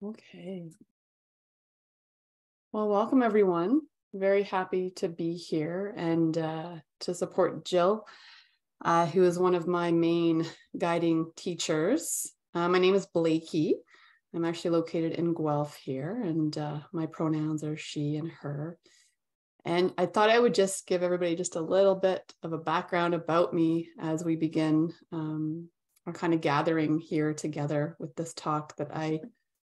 Okay. Well, welcome everyone. Very happy to be here and uh, to support Jill, uh, who is one of my main guiding teachers. Uh, my name is Blakie. I'm actually located in Guelph here, and uh, my pronouns are she and her. And I thought I would just give everybody just a little bit of a background about me as we begin um, our kind of gathering here together with this talk that I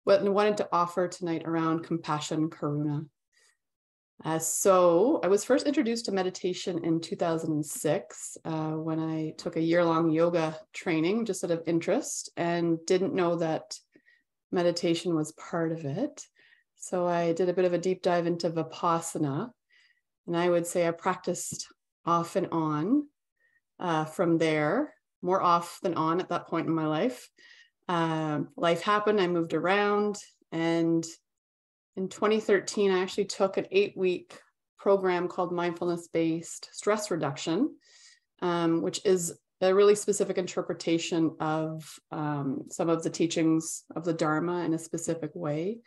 wanted to offer tonight around compassion karuna. Uh, so I was first introduced to meditation in 2006 uh, when I took a year-long yoga training just out of interest and didn't know that meditation was part of it. So I did a bit of a deep dive into Vipassana. And I would say I practiced off and on uh, from there, more off than on at that point in my life. Um, life happened, I moved around. And in 2013, I actually took an eight week program called mindfulness based stress reduction, um, which is a really specific interpretation of um, some of the teachings of the Dharma in a specific way.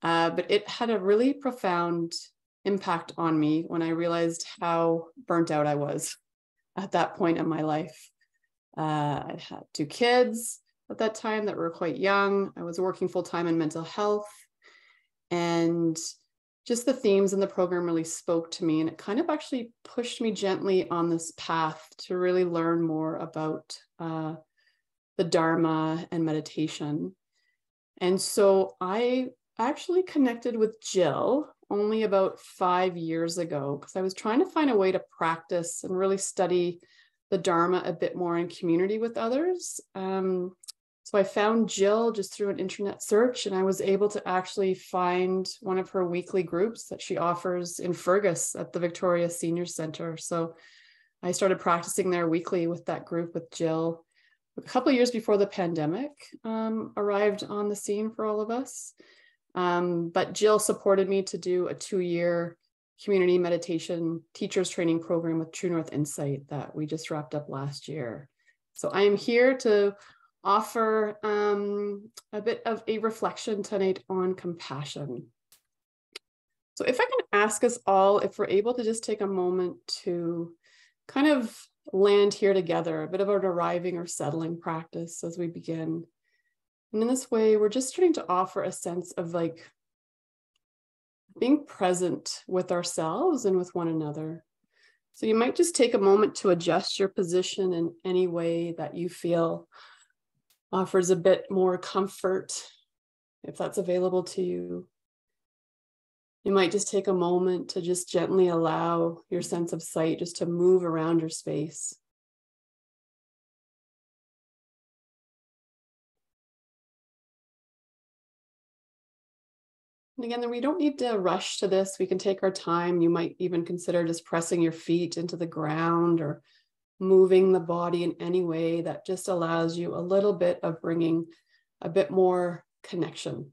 Uh, but it had a really profound impact on me when I realized how burnt out I was at that point in my life. Uh, I had two kids at that time that were quite young. I was working full time in mental health. And just the themes in the program really spoke to me and it kind of actually pushed me gently on this path to really learn more about uh, the dharma and meditation and so i actually connected with jill only about five years ago because i was trying to find a way to practice and really study the dharma a bit more in community with others um, so I found Jill just through an internet search, and I was able to actually find one of her weekly groups that she offers in Fergus at the Victoria Senior Center. So I started practicing there weekly with that group with Jill a couple years before the pandemic um, arrived on the scene for all of us. Um, but Jill supported me to do a two year community meditation teachers training program with True North Insight that we just wrapped up last year. So I am here to offer um, a bit of a reflection tonight on compassion. So, if I can ask us all if we're able to just take a moment to kind of land here together, a bit of an arriving or settling practice as we begin. And in this way, we're just starting to offer a sense of like being present with ourselves and with one another. So you might just take a moment to adjust your position in any way that you feel offers a bit more comfort if that's available to you. You might just take a moment to just gently allow your sense of sight just to move around your space. And again, we don't need to rush to this. We can take our time. You might even consider just pressing your feet into the ground or moving the body in any way that just allows you a little bit of bringing a bit more connection.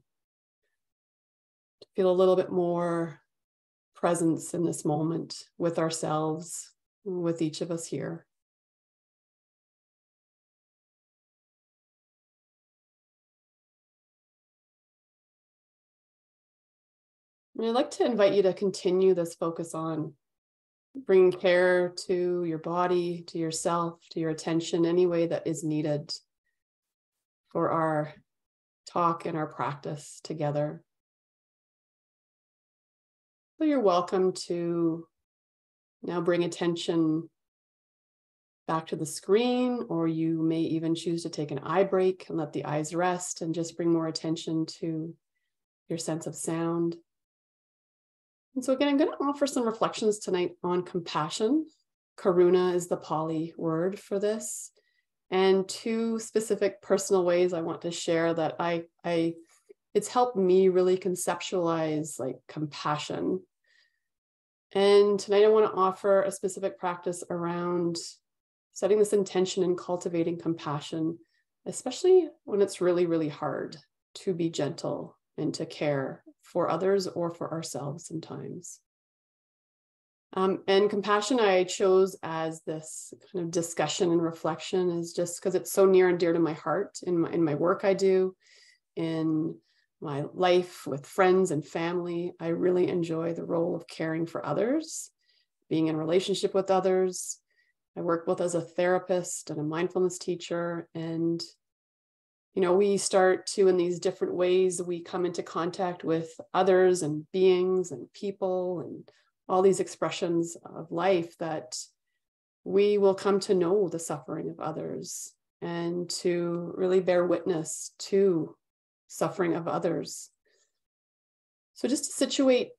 To feel a little bit more presence in this moment with ourselves, with each of us here. I'd like to invite you to continue this focus on bring care to your body, to yourself, to your attention, any way that is needed for our talk and our practice together. So you're welcome to now bring attention back to the screen, or you may even choose to take an eye break and let the eyes rest and just bring more attention to your sense of sound. And so again, I'm going to offer some reflections tonight on compassion. Karuna is the Pali word for this. And two specific personal ways I want to share that I, I it's helped me really conceptualize like compassion. And tonight I want to offer a specific practice around setting this intention and cultivating compassion, especially when it's really, really hard to be gentle and to care for others or for ourselves sometimes. Um, and compassion, I chose as this kind of discussion and reflection is just because it's so near and dear to my heart in my in my work I do, in my life with friends and family, I really enjoy the role of caring for others, being in relationship with others. I work both as a therapist and a mindfulness teacher. And, you know, we start to, in these different ways, we come into contact with others and beings and people and all these expressions of life that we will come to know the suffering of others and to really bear witness to suffering of others. So, just to situate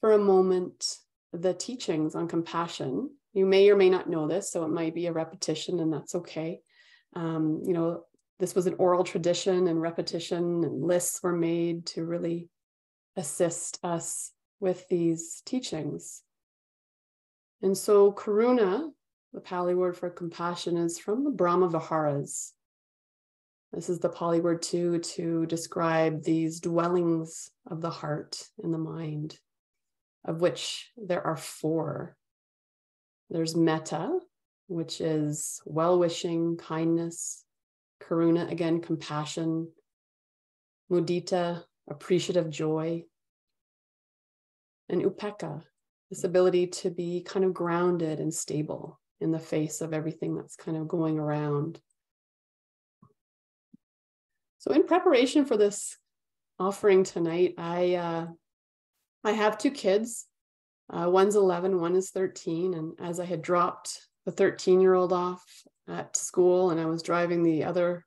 for a moment the teachings on compassion, you may or may not know this, so it might be a repetition, and that's okay. Um, you know, this was an oral tradition, and repetition and lists were made to really assist us with these teachings. And so, karuna, the Pali word for compassion, is from the Brahma Viharas, this is the Pali word too to describe these dwellings of the heart and the mind, of which there are four. There's metta, which is well wishing, kindness, karuna, again, compassion, mudita, appreciative joy, and upekkha, this ability to be kind of grounded and stable in the face of everything that's kind of going around. So in preparation for this offering tonight, I uh, I have two kids. Uh, one's 11, one is 13. And as I had dropped the 13 year old off at school and I was driving the other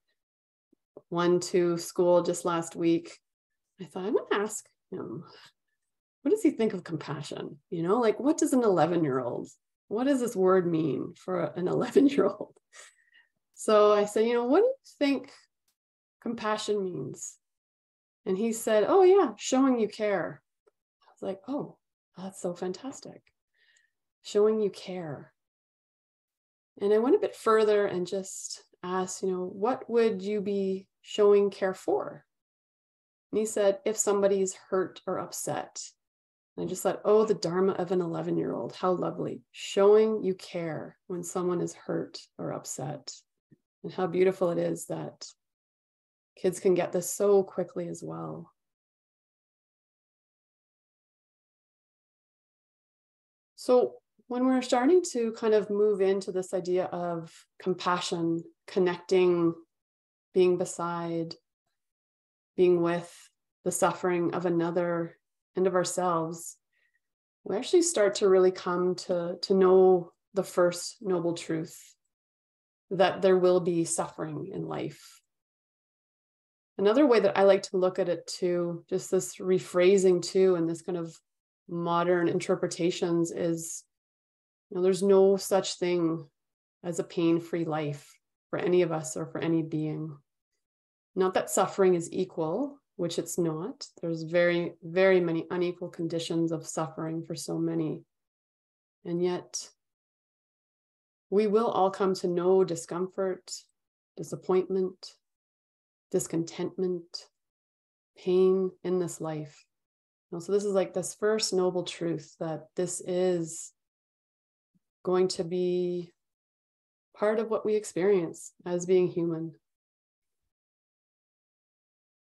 one to school just last week, I thought I'm going to ask him, what does he think of compassion? You know, like what does an 11 year old, what does this word mean for an 11 year old? So I said, you know, what do you think compassion means. And he said, Oh, yeah, showing you care. I was like, Oh, that's so fantastic. Showing you care. And I went a bit further and just asked, you know, what would you be showing care for? And he said, if somebody's hurt or upset. And I just thought, oh, the Dharma of an 11 year old, how lovely. Showing you care when someone is hurt or upset. And how beautiful it is that Kids can get this so quickly as well. So, when we're starting to kind of move into this idea of compassion, connecting, being beside, being with the suffering of another and of ourselves, we actually start to really come to, to know the first noble truth that there will be suffering in life. Another way that I like to look at it too, just this rephrasing too, and this kind of modern interpretations is know, there's no such thing as a pain free life for any of us or for any being. Not that suffering is equal, which it's not. There's very, very many unequal conditions of suffering for so many. And yet, we will all come to know discomfort, disappointment, discontentment, pain in this life. so this is like this first noble truth that this is going to be part of what we experience as being human.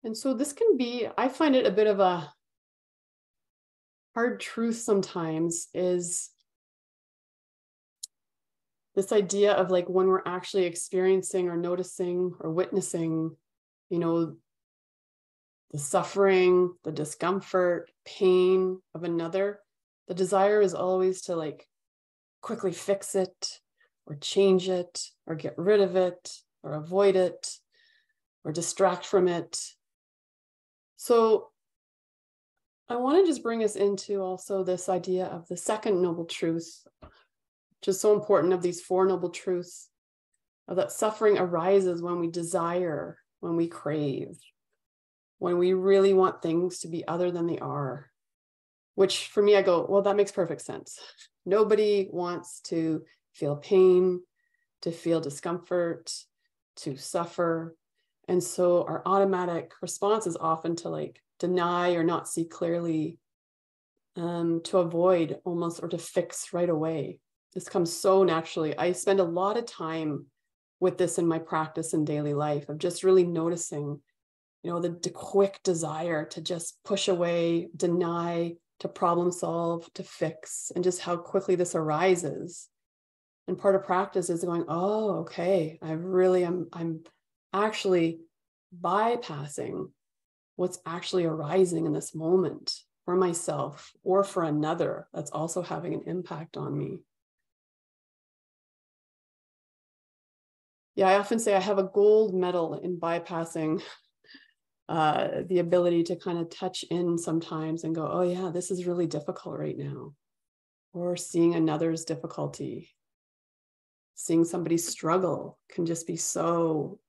And so this can be, I find it a bit of a hard truth sometimes is this idea of like when we're actually experiencing or noticing or witnessing you know, the suffering, the discomfort, pain of another, the desire is always to like quickly fix it or change it or get rid of it or avoid it or distract from it. So I want to just bring us into also this idea of the second noble truth, which is so important of these four noble truths, that suffering arises when we desire when we crave, when we really want things to be other than they are. Which for me, I go, well, that makes perfect sense. Nobody wants to feel pain, to feel discomfort, to suffer. And so our automatic response is often to like deny or not see clearly, um, to avoid almost or to fix right away. This comes so naturally. I spend a lot of time with this in my practice and daily life of just really noticing you know, the, the quick desire to just push away, deny, to problem solve, to fix, and just how quickly this arises. And part of practice is going, oh, okay, I really am, I'm actually bypassing what's actually arising in this moment for myself or for another that's also having an impact on me. Yeah, I often say I have a gold medal in bypassing uh, the ability to kind of touch in sometimes and go, oh, yeah, this is really difficult right now. Or seeing another's difficulty, seeing somebody struggle can just be so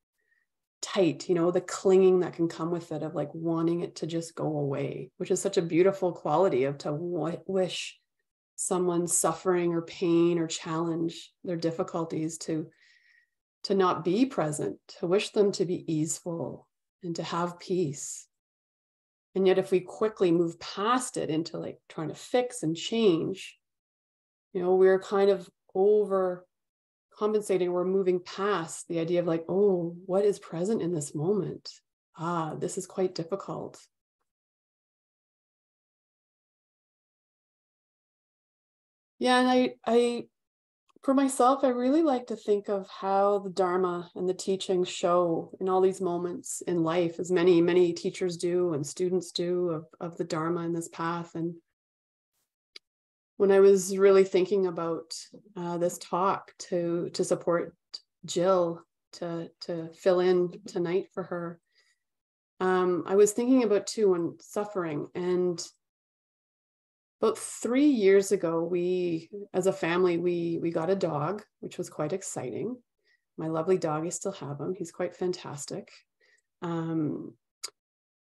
tight, you know, the clinging that can come with it of like wanting it to just go away, which is such a beautiful quality of to w- wish someone's suffering or pain or challenge their difficulties to to not be present to wish them to be easeful and to have peace and yet if we quickly move past it into like trying to fix and change you know we're kind of over compensating, we're moving past the idea of like, oh, what is present in this moment? Ah, this is quite difficult. Yeah, and I, I, for myself, I really like to think of how the Dharma and the teachings show in all these moments in life, as many, many teachers do and students do of, of the Dharma and this path. And when I was really thinking about uh, this talk to to support Jill to to fill in tonight for her, um, I was thinking about too when suffering and about three years ago we as a family we we got a dog which was quite exciting my lovely dog i still have him he's quite fantastic um,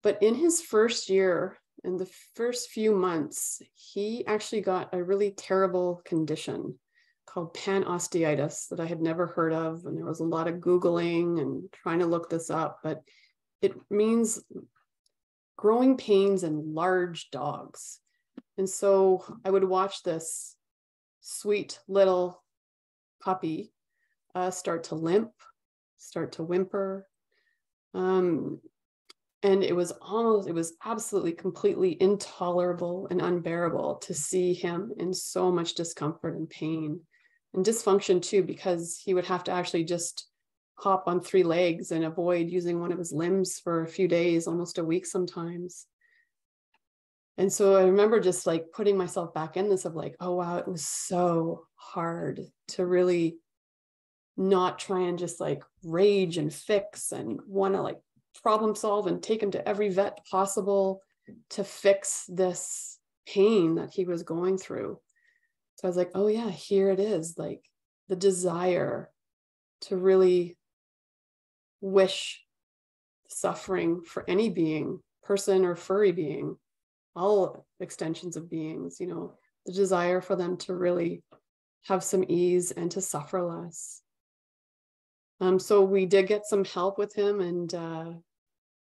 but in his first year in the first few months, he actually got a really terrible condition called panosteitis that I had never heard of. And there was a lot of Googling and trying to look this up, but it means growing pains in large dogs. And so I would watch this sweet little puppy uh, start to limp, start to whimper. Um, and it was almost it was absolutely completely intolerable and unbearable to see him in so much discomfort and pain and dysfunction too because he would have to actually just hop on three legs and avoid using one of his limbs for a few days almost a week sometimes and so i remember just like putting myself back in this of like oh wow it was so hard to really not try and just like rage and fix and want to like problem solve and take him to every vet possible to fix this pain that he was going through. So I was like, oh, yeah, here it is like the desire to really wish suffering for any being, person or furry being, all extensions of beings, you know, the desire for them to really have some ease and to suffer less. Um, so we did get some help with him, and uh,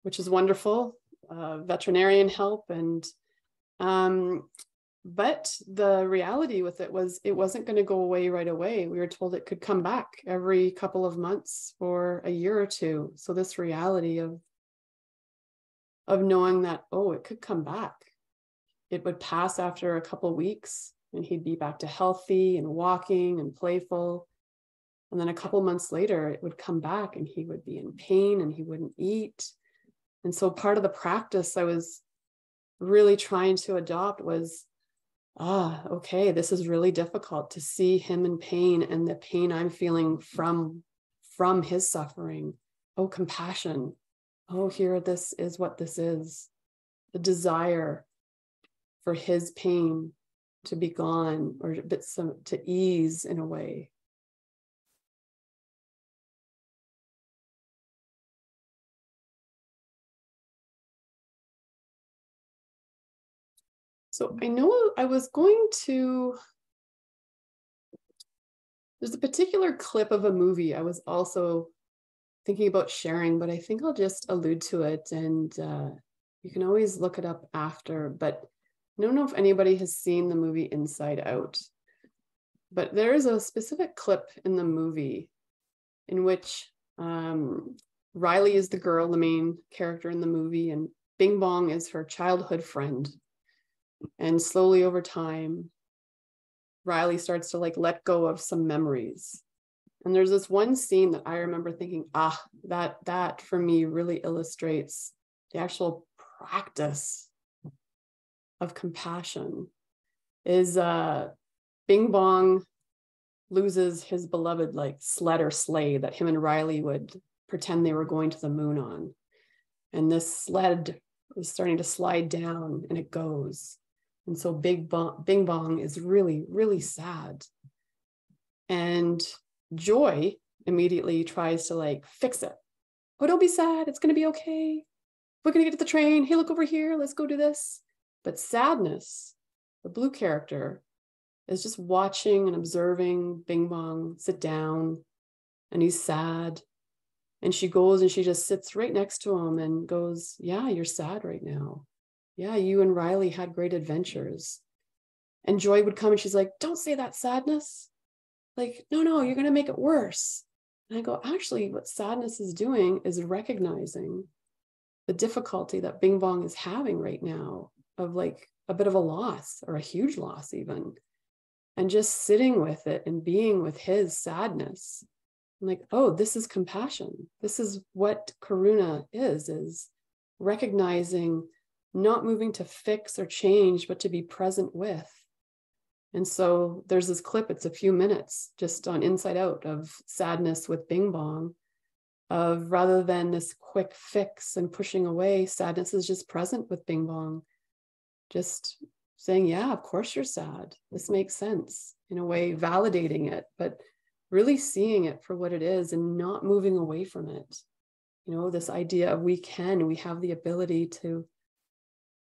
which is wonderful, uh, veterinarian help, and um, but the reality with it was it wasn't going to go away right away. We were told it could come back every couple of months for a year or two. So this reality of of knowing that oh, it could come back. It would pass after a couple weeks, and he'd be back to healthy and walking and playful and then a couple months later, it would come back and he would be in pain and he wouldn't eat. And so part of the practice I was really trying to adopt was ah, okay, this is really difficult to see him in pain and the pain I'm feeling from from his suffering. Oh, compassion. Oh, here this is what this is. The desire for his pain to be gone or to ease in a way. So I know I was going to, there's a particular clip of a movie I was also thinking about sharing, but I think I'll just allude to it and uh, you can always look it up after. But I don't know if anybody has seen the movie Inside Out, but there is a specific clip in the movie in which um, Riley is the girl, the main character in the movie, and Bing Bong is her childhood friend. And slowly over time, Riley starts to like let go of some memories. And there's this one scene that I remember thinking, ah, that that for me really illustrates the actual practice of compassion. Is uh Bing Bong loses his beloved like sled or sleigh that him and Riley would pretend they were going to the moon on. And this sled is starting to slide down and it goes. And so Big Bong, Bing Bong is really, really sad. And Joy immediately tries to like fix it. Oh, don't be sad. It's going to be okay. We're going to get to the train. Hey, look over here. Let's go do this. But sadness, the blue character, is just watching and observing Bing Bong sit down and he's sad. And she goes and she just sits right next to him and goes, Yeah, you're sad right now. Yeah, you and Riley had great adventures. And Joy would come and she's like, Don't say that sadness. Like, no, no, you're going to make it worse. And I go, Actually, what sadness is doing is recognizing the difficulty that Bing Bong is having right now of like a bit of a loss or a huge loss, even. And just sitting with it and being with his sadness I'm like oh this is compassion. This is what karuna is is recognizing not moving to fix or change but to be present with. And so there's this clip it's a few minutes just on inside out of sadness with bing bong of rather than this quick fix and pushing away sadness is just present with bing bong just saying, Yeah, of course you're sad. This makes sense in a way, validating it, but really seeing it for what it is and not moving away from it. You know, this idea of we can, we have the ability to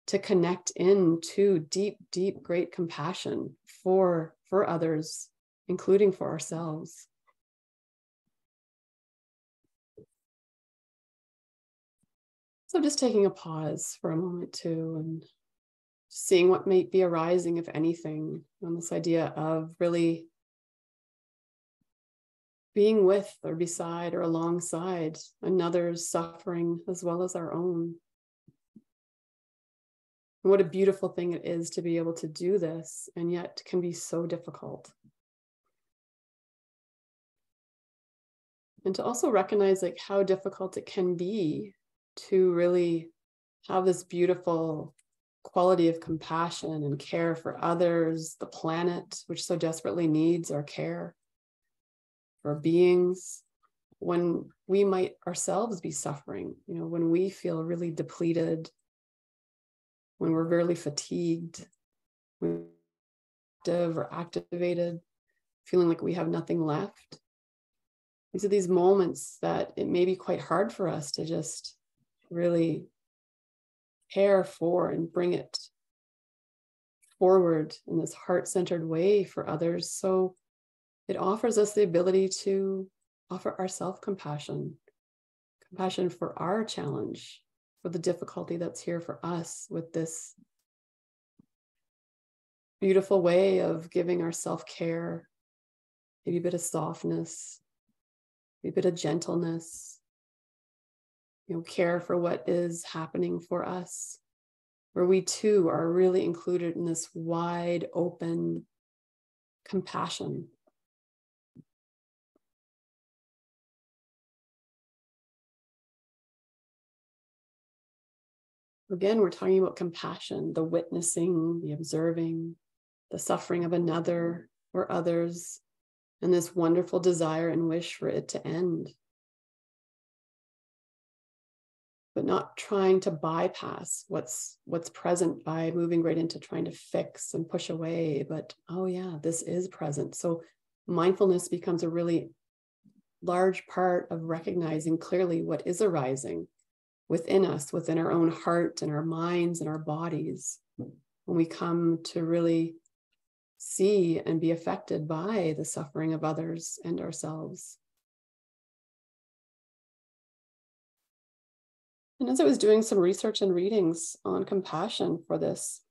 to connect into deep deep great compassion for for others including for ourselves so just taking a pause for a moment too and seeing what might be arising, if anything, on this idea of really being with or beside or alongside another's suffering as well as our own. And what a beautiful thing it is to be able to do this, and yet can be so difficult. And to also recognize like how difficult it can be to really have this beautiful quality of compassion and care for others, the planet, which so desperately needs our care, for beings, when we might ourselves be suffering, you know, when we feel really depleted, when we're really fatigued, active or activated, feeling like we have nothing left. These are these moments that it may be quite hard for us to just really care for and bring it forward in this heart centered way for others. So it offers us the ability to offer our self compassion, compassion for our challenge, for the difficulty that's here for us with this beautiful way of giving our self care, maybe a bit of softness, maybe a bit of gentleness, you know, care for what is happening for us, where we too are really included in this wide open compassion. Again, we're talking about compassion, the witnessing, the observing, the suffering of another or others, and this wonderful desire and wish for it to end. But not trying to bypass what's what's present by moving right into trying to fix and push away but oh yeah this is present. So mindfulness becomes a really large part of recognizing clearly what is arising within us within our own heart and our minds and our bodies. When we come to really see and be affected by the suffering of others and ourselves And as I was doing some research and readings on compassion for this,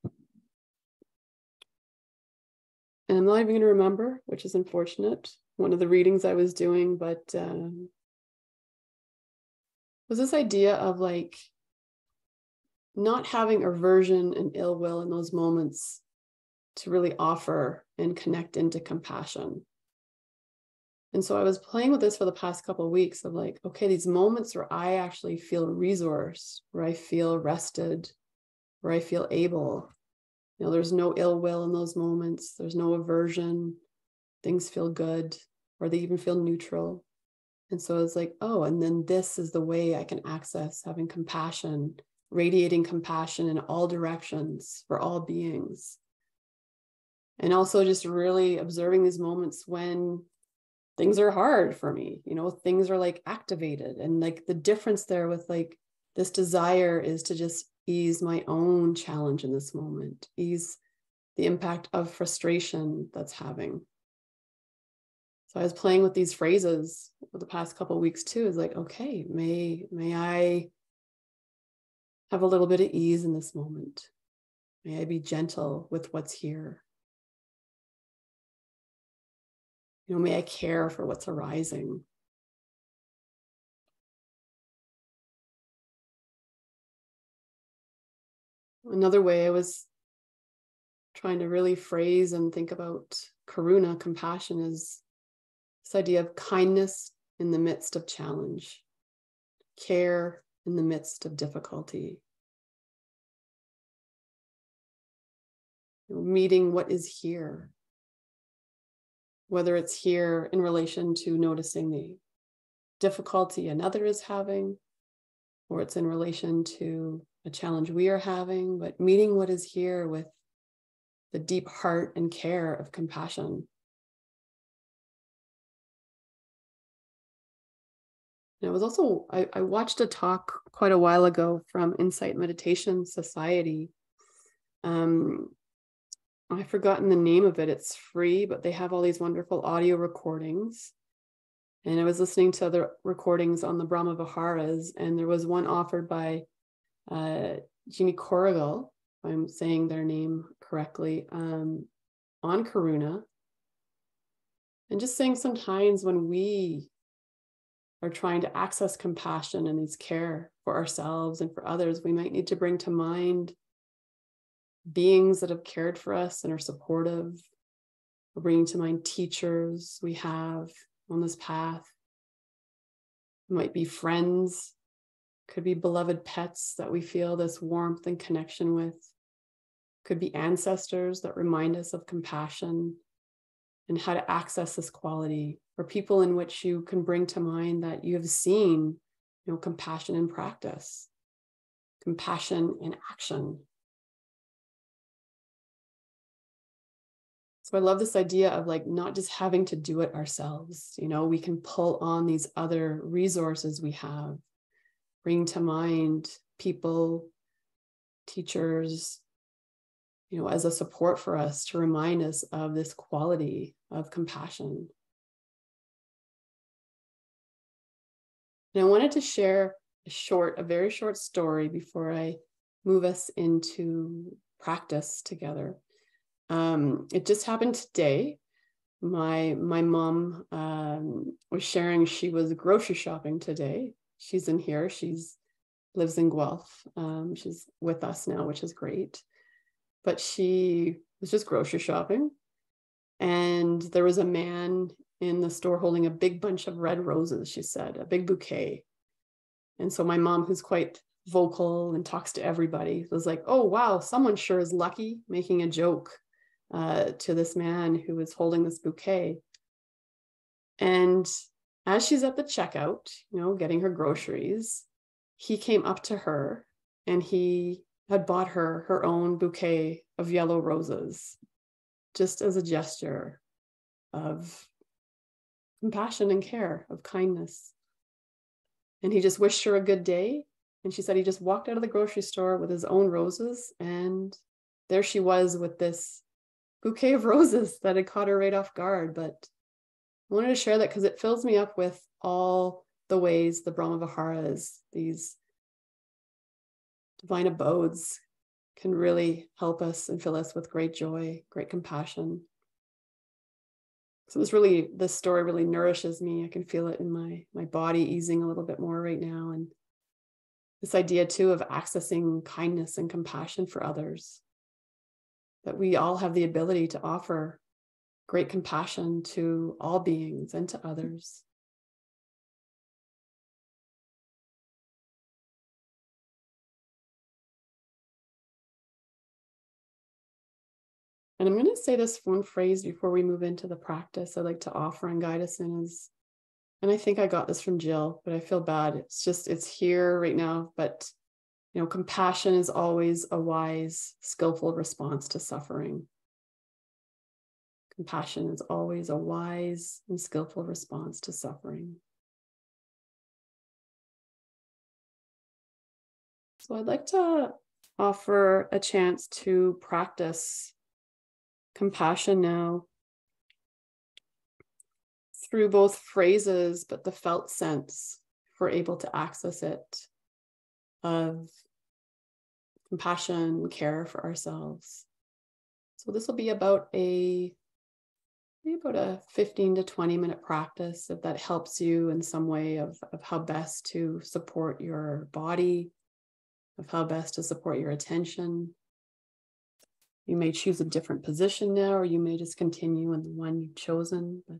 and I'm not even going to remember, which is unfortunate, one of the readings I was doing, but um, was this idea of like not having aversion and ill will in those moments to really offer and connect into compassion. And so I was playing with this for the past couple of weeks of like, okay, these moments where I actually feel resourced, where I feel rested, where I feel able. You know, there's no ill will in those moments. There's no aversion. Things feel good, or they even feel neutral. And so it's like, oh, and then this is the way I can access having compassion, radiating compassion in all directions for all beings. And also just really observing these moments when things are hard for me, you know, things are like activated. And like the difference there with like this desire is to just ease my own challenge in this moment, ease the impact of frustration that's having. So I was playing with these phrases for the past couple weeks too. Is like, okay, may may I have a little bit of ease in this moment. May I be gentle with what's here. You know, may I care for what's arising. Another way I was trying to really phrase and think about karuna, compassion, is this idea of kindness in the midst of challenge, care in the midst of difficulty. Meeting what is here, whether it's here in relation to noticing the difficulty another is having, or it's in relation to a challenge we are having, but meeting what is here with the deep heart and care of compassion. And I was also, I, I watched a talk quite a while ago from Insight Meditation Society. Um, I've forgotten the name of it. It's free, but they have all these wonderful audio recordings. And I was listening to other recordings on the Brahma Viharas, and there was one offered by uh, Jeannie Corrigal, if I'm saying their name correctly, um, on Karuna. And just saying sometimes when we are trying to access compassion and these care for ourselves and for others, we might need to bring to mind beings that have cared for us and are supportive. We're bringing to mind teachers we have on this path. It might be friends, could be beloved pets that we feel this warmth and connection with. Could be ancestors that remind us of compassion and how to access this quality or people in which you can bring to mind that you have seen you know compassion in practice compassion in action i love this idea of like not just having to do it ourselves you know we can pull on these other resources we have bring to mind people teachers you know as a support for us to remind us of this quality of compassion And I wanted to share a short, a very short story before I move us into practice together. Um, it just happened today. My my mom um, was sharing she was grocery shopping today. She's in here. She's lives in Guelph. Um, she's with us now, which is great. But she was just grocery shopping, and there was a man in the store holding a big bunch of red roses, she said, a big bouquet. And so my mom, who's quite vocal and talks to everybody, was like, oh, wow, someone sure is lucky, making a joke uh, to this man who was holding this bouquet. And as she's at the checkout, you know, getting her groceries, he came up to her and he had bought her her own bouquet of yellow roses just as a gesture of compassion and care, of kindness. And he just wished her a good day. And she said he just walked out of the grocery store with his own roses. And there she was with this bouquet of roses that had caught her right off guard. But I wanted to share that because it fills me up with all the ways the Brahma Viharas, these divine abodes, can really help us and fill us with great joy, great compassion, so this really this story really nourishes me i can feel it in my my body easing a little bit more right now and this idea too of accessing kindness and compassion for others. That we all have the ability to offer great compassion to all beings and to others. And I'm going to say this one phrase before we move into the practice I'd like to offer and guide us in is, and I think I got this from Jill, but I feel bad. It's just, it's here right now. But, you know, compassion is always a wise, skillful response to suffering. Compassion is always a wise and skillful response to suffering. So I'd like to offer a chance to practice compassion now through both phrases, but the felt sense, if we're able to access it, of compassion, care for ourselves. So this will be about a maybe about a 15 to 20 minute practice if that helps you in some way of, of how best to support your body, of how best to support your attention, you may choose a different position now, or you may just continue in the one you've chosen. But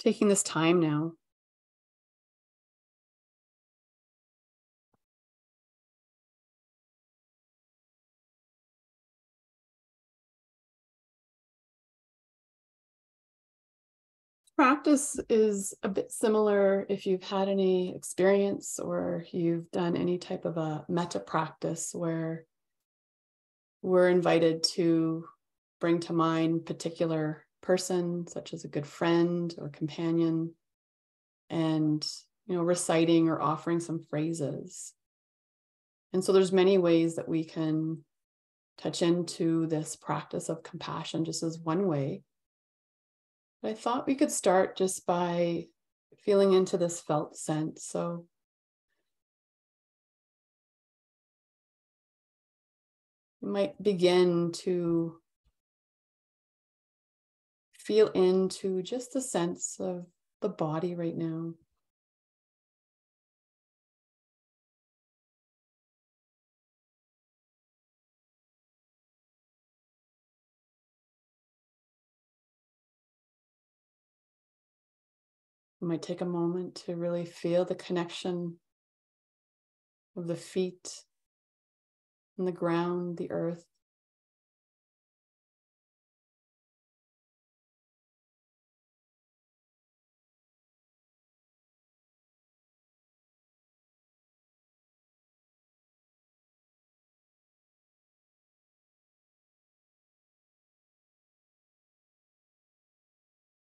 taking this time now. Practice is a bit similar if you've had any experience or you've done any type of a metta practice where we're invited to bring to mind particular person such as a good friend or companion and you know reciting or offering some phrases. And so there's many ways that we can touch into this practice of compassion just as one way i thought we could start just by feeling into this felt sense so you might begin to feel into just the sense of the body right now. You might take a moment to really feel the connection of the feet and the ground, the earth.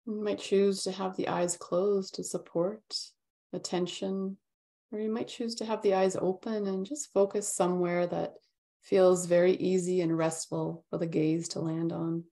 You might choose to have the eyes closed to support attention, or you might choose to have the eyes open and just focus somewhere that feels very easy and restful for the gaze to land on.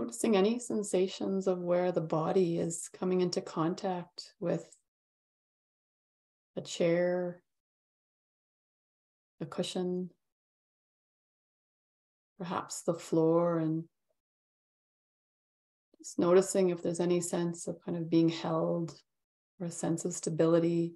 Noticing any sensations of where the body is coming into contact with a chair, a cushion, perhaps the floor, and just noticing if there's any sense of kind of being held or a sense of stability.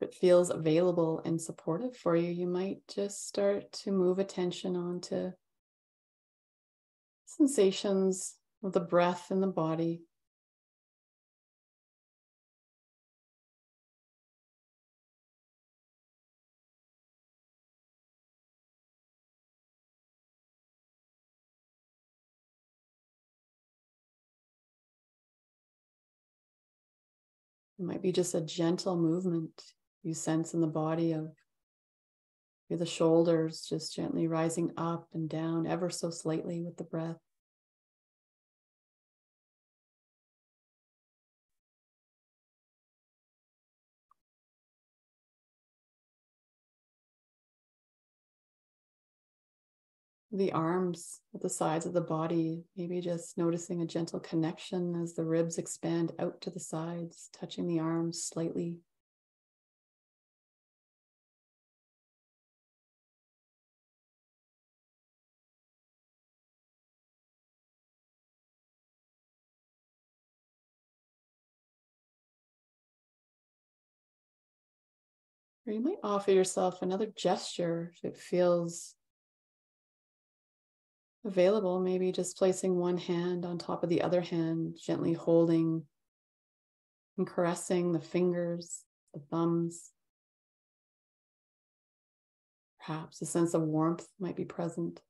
It feels available and supportive for you, you might just start to move attention onto sensations of the breath in the body. It might be just a gentle movement you sense in the body of the shoulders just gently rising up and down ever so slightly with the breath. the arms at the sides of the body, maybe just noticing a gentle connection as the ribs expand out to the sides, touching the arms slightly. Or you might offer yourself another gesture if it feels available, maybe just placing one hand on top of the other hand, gently holding and caressing the fingers, the thumbs. Perhaps a sense of warmth might be present.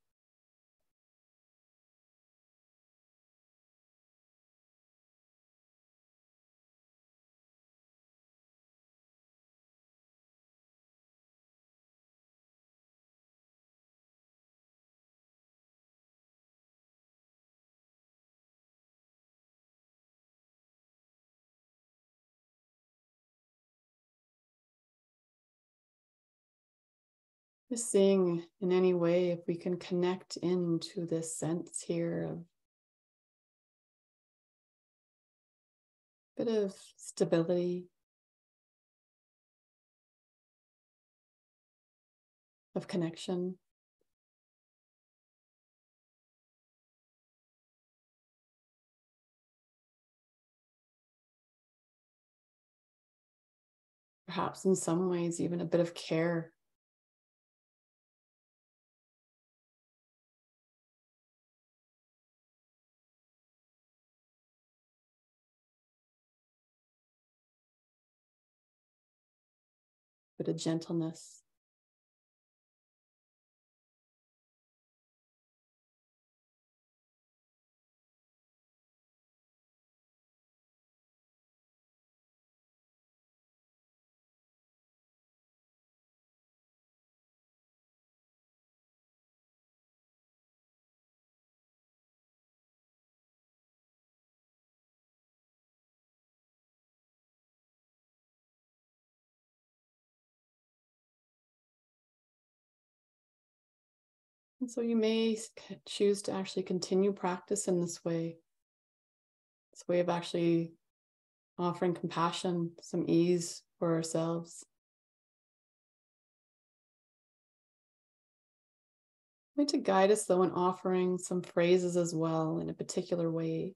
Just seeing in any way if we can connect into this sense here of a bit of stability, of connection. Perhaps in some ways, even a bit of care but a gentleness. And so you may choose to actually continue practice in this way. This way of actually offering compassion, some ease for ourselves. Going to guide us though in offering some phrases as well in a particular way.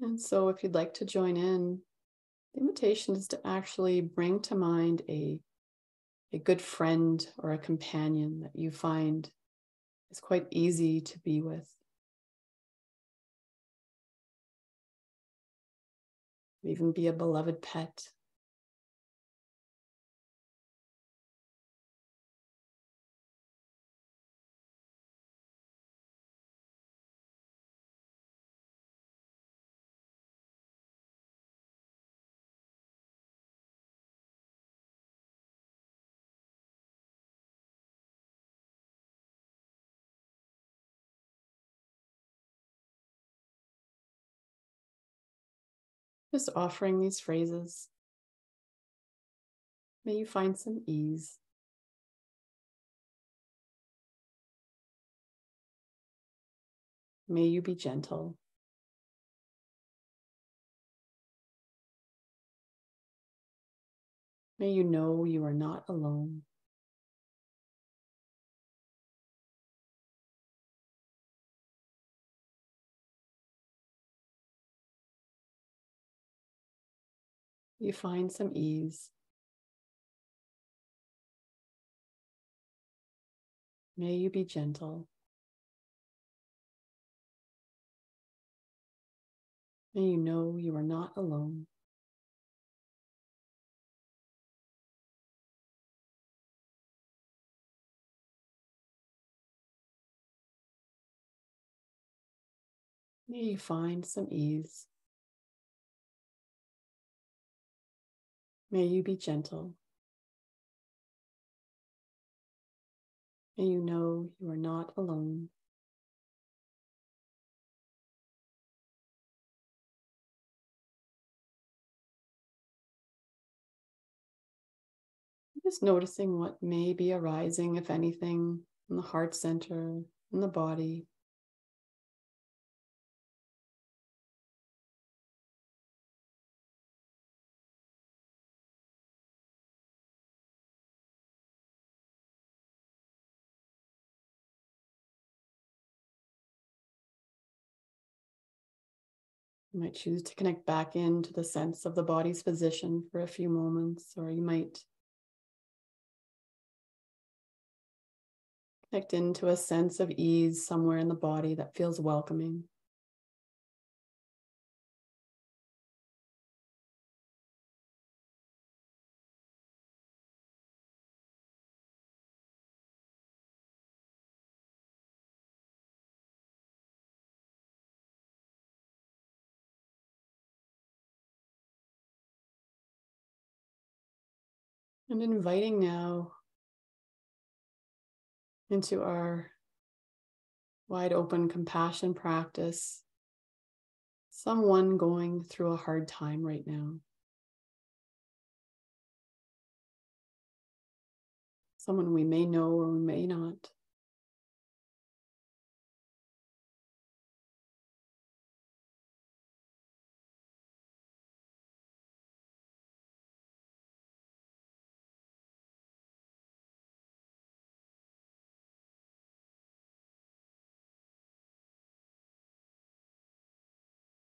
And so if you'd like to join in, the invitation is to actually bring to mind a a good friend or a companion that you find is quite easy to be with. Even be a beloved pet. Just offering these phrases. May you find some ease. May you be gentle. May you know you are not alone. You find some ease. May you be gentle. May you know you are not alone. May you find some ease. May you be gentle. May you know you are not alone. Just noticing what may be arising, if anything, in the heart center, in the body. You might choose to connect back into the sense of the body's position for a few moments, or you might connect into a sense of ease somewhere in the body that feels welcoming. And inviting now into our wide open compassion practice, someone going through a hard time right now. Someone we may know or we may not.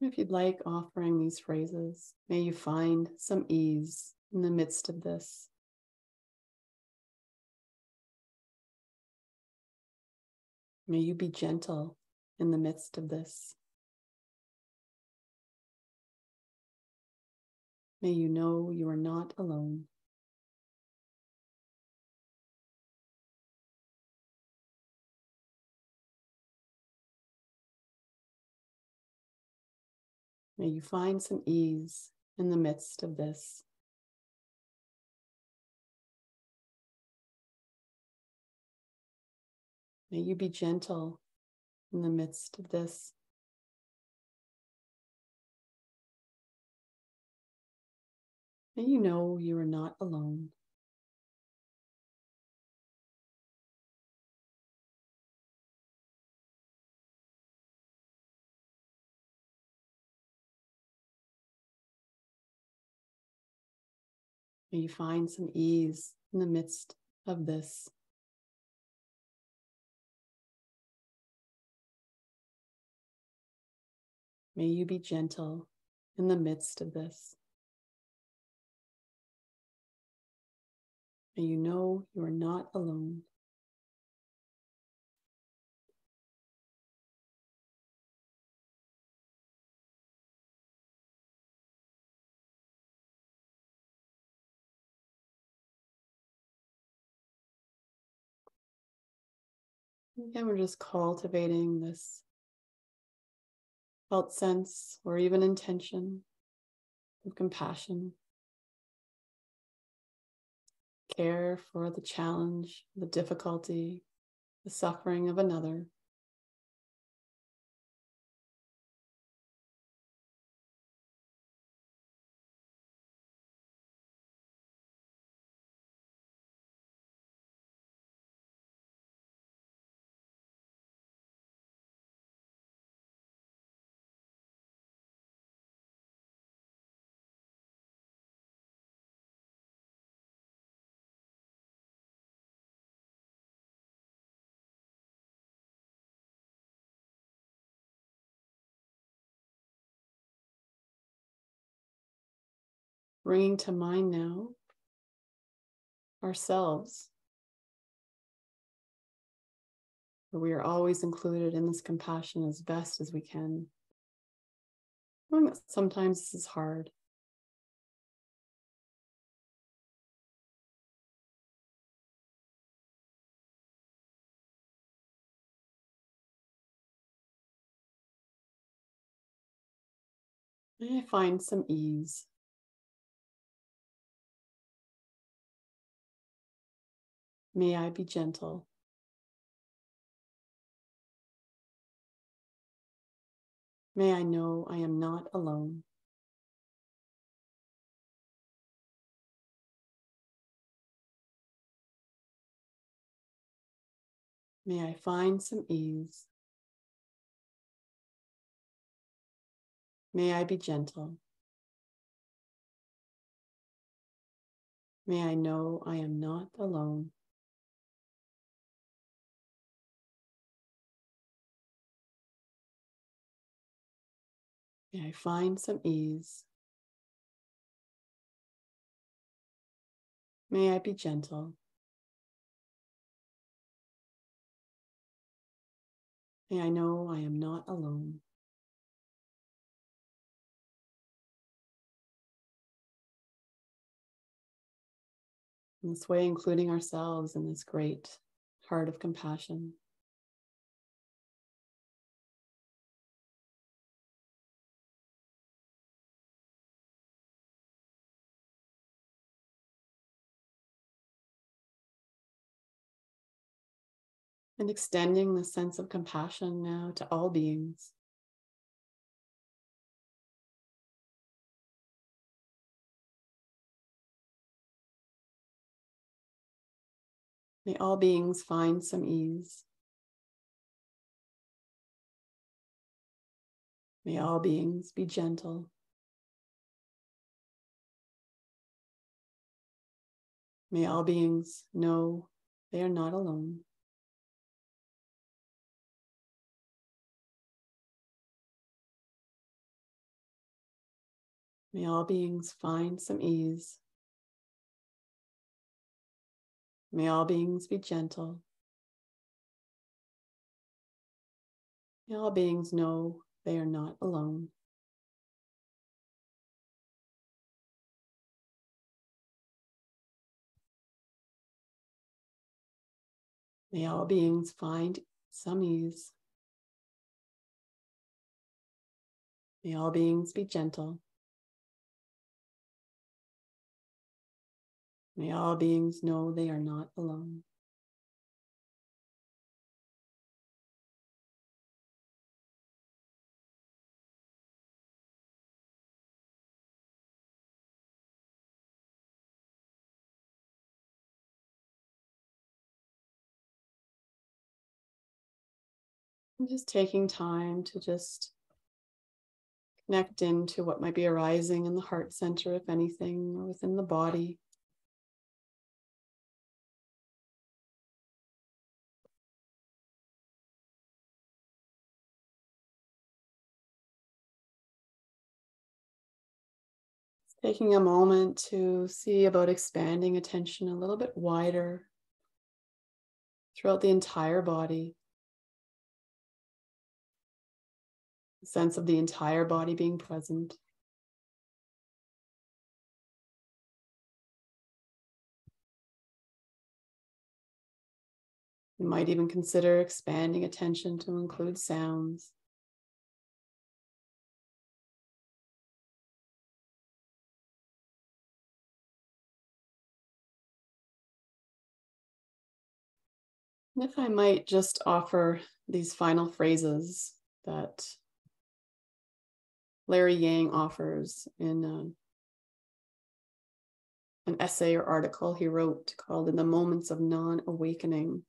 If you'd like, offering these phrases, may you find some ease in the midst of this. May you be gentle in the midst of this. May you know you are not alone. May you find some ease in the midst of this. May you be gentle in the midst of this. May you know you are not alone. May you find some ease in the midst of this. May you be gentle in the midst of this. May you know you are not alone. Again, we're just cultivating this felt sense or even intention of compassion, care for the challenge, the difficulty, the suffering of another. Bringing to mind now ourselves. We are always included in this compassion as best as we can. Knowing that sometimes this is hard. I find some ease. May I be gentle. May I know I am not alone. May I find some ease. May I be gentle. May I know I am not alone. May I find some ease. May I be gentle. May I know I am not alone. In this way, including ourselves in this great heart of compassion. And extending the sense of compassion now to all beings. May all beings find some ease. May all beings be gentle. May all beings know they are not alone. May all beings find some ease. May all beings be gentle. May all beings know they are not alone. May all beings find some ease. May all beings be gentle. May all beings know they are not alone. I'm just taking time to just connect into what might be arising in the heart center, if anything, or within the body. Taking a moment to see about expanding attention a little bit wider throughout the entire body. The sense of the entire body being present. You might even consider expanding attention to include sounds. If I might just offer these final phrases that Larry Yang offers in a, um, an essay or article he wrote called In the Moments of Non Awakening,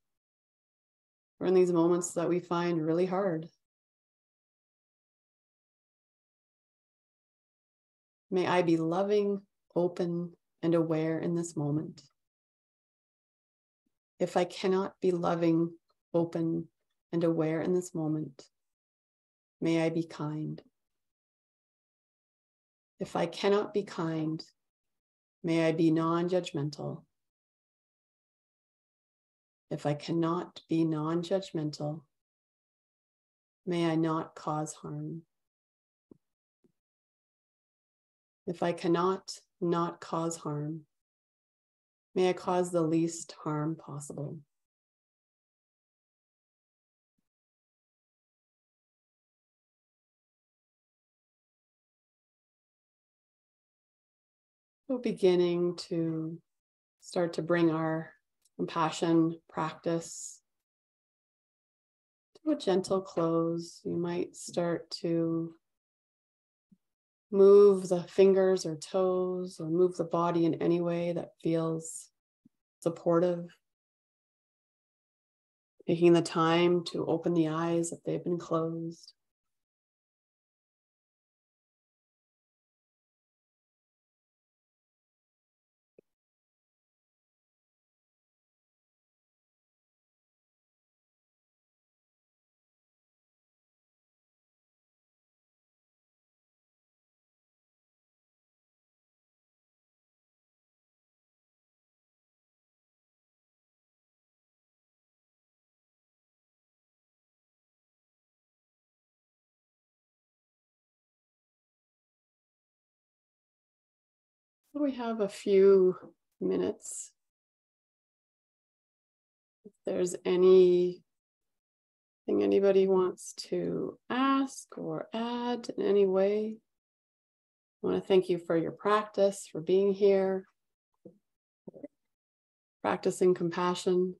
or in these moments that we find really hard. May I be loving, open, and aware in this moment if I cannot be loving, open, and aware in this moment, may I be kind. If I cannot be kind, may I be non judgmental. If I cannot be non judgmental, may I not cause harm. If I cannot not cause harm, May I cause the least harm possible. We're beginning to start to bring our compassion practice to a gentle close. You might start to move the fingers or toes or move the body in any way that feels supportive. Taking the time to open the eyes if they've been closed. We have a few minutes. If there's anything anybody wants to ask or add in any way, I want to thank you for your practice, for being here, practicing compassion.